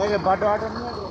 बड water नहीं है।